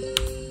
Bye.